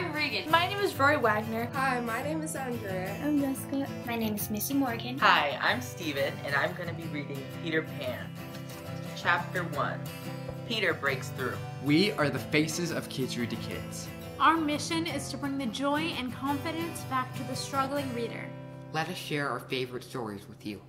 I'm Regan. My name is Roy Wagner. Hi, my name is Andrea. I'm Jessica. My name is Missy Morgan. Hi, I'm Steven, and I'm going to be reading Peter Pan. Chapter 1 Peter Breaks Through. We are the faces of Kids Read to Kids. Our mission is to bring the joy and confidence back to the struggling reader. Let us share our favorite stories with you.